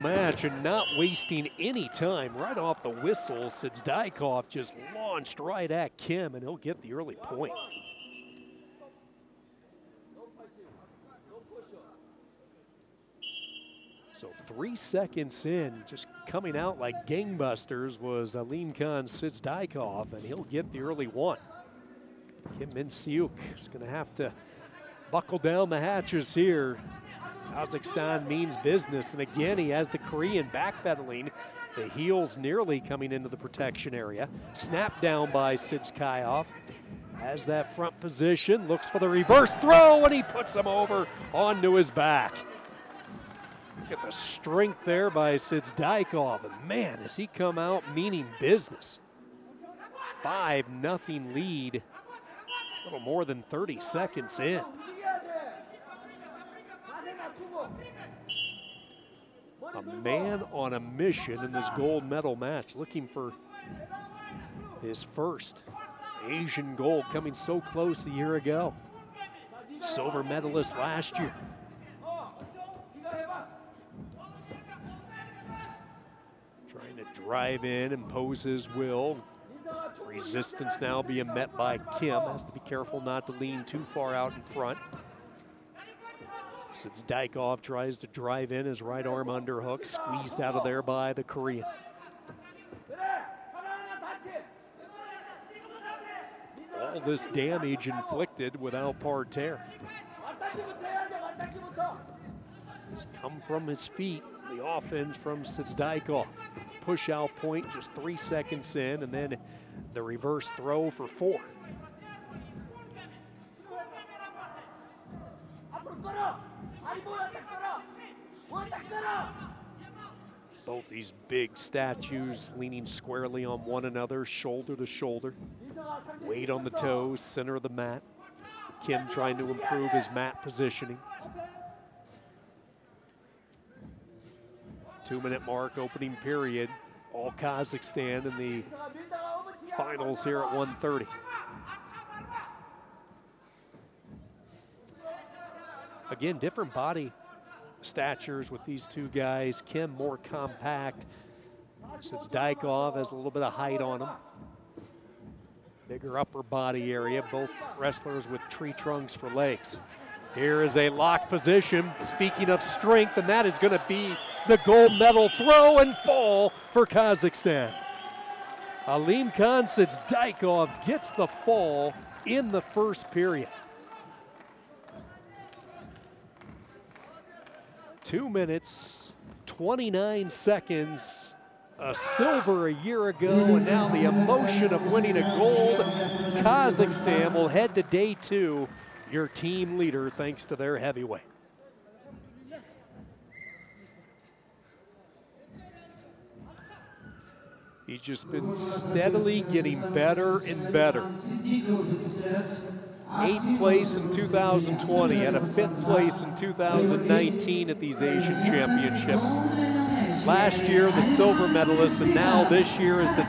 match and not wasting any time right off the whistle. Syzdykov just launched right at Kim and he'll get the early point. So three seconds in, just coming out like gangbusters was Aleem Khan Syzdykov and he'll get the early one. Kim Minseok is going to have to buckle down the hatches here Kazakhstan means business. And again, he has the Korean backpedaling. The heels nearly coming into the protection area. Snap down by Syzdykov. Has that front position, looks for the reverse throw, and he puts him over onto his back. Look at the strength there by Syzdykov. And man, has he come out meaning business. 5 nothing lead, a little more than 30 seconds in. A man on a mission in this gold medal match, looking for his first Asian gold, coming so close a year ago. Silver medalist last year. Trying to drive in, impose his will. Resistance now being met by Kim. Has to be careful not to lean too far out in front. Syzdykov tries to drive in his right arm underhook, squeezed out of there by the Korean. All this damage inflicted without parterre. It's come from his feet, the offense from Syzdykov. Push out point just three seconds in, and then the reverse throw for four. Both these big statues leaning squarely on one another, shoulder to shoulder. Weight on the toes, center of the mat. Kim trying to improve his mat positioning. Two minute mark, opening period. All Kazakhstan in the finals here at 130. Again, different body statures with these two guys. Kim more compact. Syzdykov has a little bit of height on him. Bigger upper body area. Both wrestlers with tree trunks for legs. Here is a lock position. Speaking of strength, and that is going to be the gold medal throw and fall for Kazakhstan. Alimkhan sits Dykov, gets the fall in the first period. Two minutes, 29 seconds, a silver a year ago, and now the emotion of winning a gold. Kazakhstan will head to day two, your team leader, thanks to their heavyweight. He's just been steadily getting better and better eighth place in 2020 and a fifth place in 2019 at these Asian Championships. Last year, the silver medalist, and now this year is the